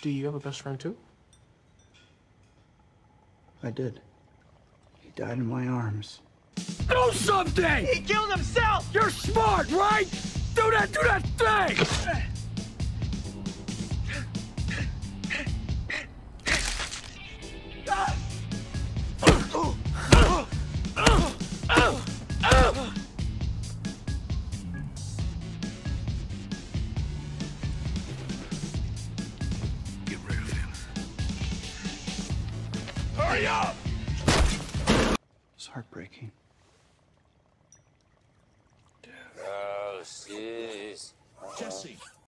Do you have a best friend too? I did. He died in my arms. Do something! He killed himself! You're smart, right? Do that, do that thing! Hurry up! It's heartbreaking. Oh, jeez. Jesse,